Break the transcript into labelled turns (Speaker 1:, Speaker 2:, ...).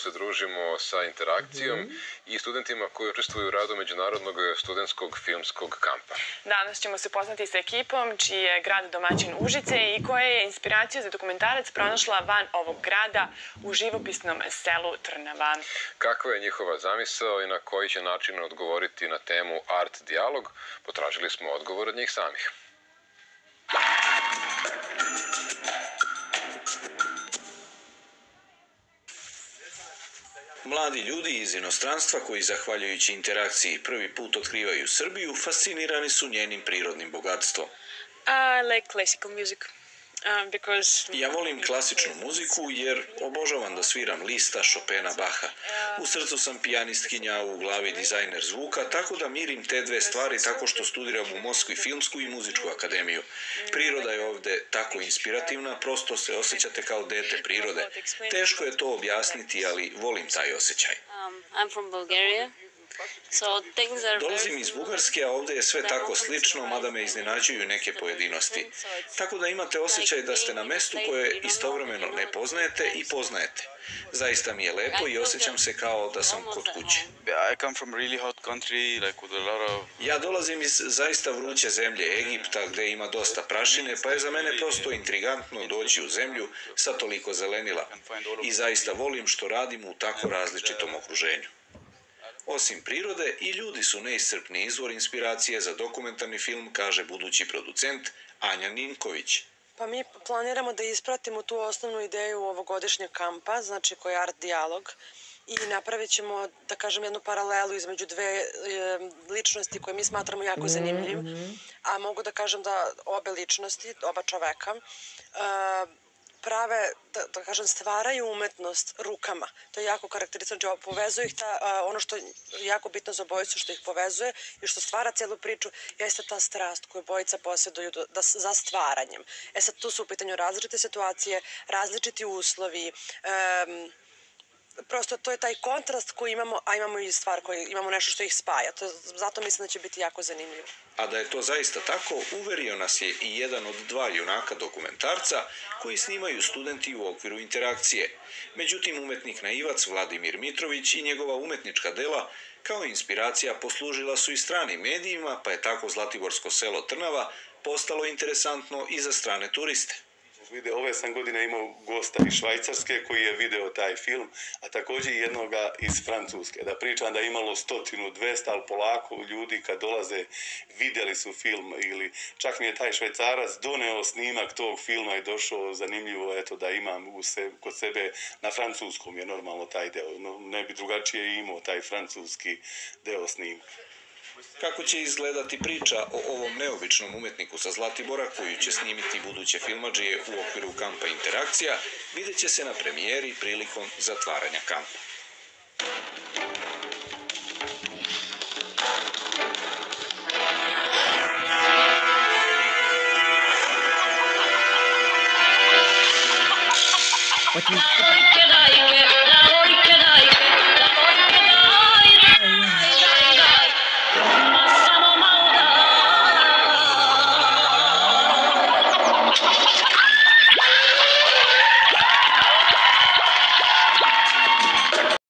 Speaker 1: se družimo sa interakcijom mm -hmm. i studentima koji učestvuju u radu Međunarodnog studentskog filmskog kampa.
Speaker 2: Danas ćemo se poznati sa ekipom čiji je grad domaćin Užice i koja je inspiraciju za dokumentarac pronašla van ovog grada u živopisnom selu Trnava.
Speaker 1: Kakva je njihova zamisao i na koji će način odgovoriti na temu Art Dialog, potražili smo odgovor od njih samih.
Speaker 3: Mladi ljudi iz inostranstva koji, zahvaljujući interakciji, prvi put otkrivaju Srbiju, fascinirani su njenim prirodnim bogatstvom.
Speaker 4: I like classical music. Um,
Speaker 3: ja volim klasičnu muziku jer obožavam da sviram Lista, Chopina, Baha. U srcu sam pijanistkinja, u glavi dizajner zvuka, tako da mirim te dve stvari tako što studiram u Moskvi filmsku i muzičku akademiju. Priroda je ovde tako inspirativna, prosto se osjećate kao dete prirode. Teško je to objasniti, ali volim taj osjećaj.
Speaker 4: Um, I'm from Bulgaria.
Speaker 3: Dolazim iz Bugarske, a ovde je sve tako slično, mada me iznenađuju neke pojedinosti. Tako da imate osjećaj da ste na mestu koje istovremeno ne poznajete i poznajete. Zaista mi je lepo i osjećam se kao da sam kod kuće. Ja dolazim iz zaista vruće zemlje Egipta gde ima dosta prašine, pa je za mene prosto intrigantno doći u zemlju sa toliko zelenila. I zaista volim što radim u tako različitom okruženju. Osim prirode, i ljudi su neiscrpni izvor inspiracije za dokumentarni film, kaže budući producent Anja Ninković.
Speaker 5: Pa mi planiramo da ispratimo tu osnovnu ideju ovogodišnjeg kampa, znači koji je art dialog, i napravit ćemo, da kažem, jednu paralelu između dve e, ličnosti koje mi smatramo jako zanimljiv, a mogu da kažem da obe ličnosti, oba čoveka, e, prave, da, da kažem, stvaraju umetnost rukama. To je jako karakteristično, znači povezuje ih ta, a, ono što je jako bitno za bojicu, što ih povezuje i što stvara celu priču, jeste ta strast koju bojica posjeduju da, da, za stvaranjem. E sad, tu su u pitanju različite situacije, različiti uslovi, um, prosto to je taj kontrast koji imamo, a imamo i stvar koji imamo nešto što ih spaja. To, zato mislim da će biti jako zanimljivo.
Speaker 3: A da je to zaista tako, uverio nas je i jedan od dva junaka dokumentarca koji snimaju studenti u okviru interakcije. Međutim, umetnik naivac Vladimir Mitrović i njegova umetnička dela kao inspiracija poslužila su i stranim medijima, pa je tako Zlatiborsko selo Trnava postalo interesantno i za strane turiste
Speaker 6: video, ove sam godine imao gosta iz Švajcarske koji je video taj film, a takođe jednoga iz Francuske. Da pričam da je imalo stotinu, dvesta, ali polako ljudi kad dolaze videli su film ili čak mi je taj švajcarac doneo snimak tog filma i došao zanimljivo eto da imam u se, kod sebe na francuskom je normalno taj deo. No, ne bi drugačije imao taj francuski deo snimka.
Speaker 3: Kako će izgledati priča o ovom neobičnom umetniku sa Zlatibora koju će snimiti buduće filmađije u okviru kampa Interakcija, vidjet će se na premijeri prilikom zatvaranja kampa. What do you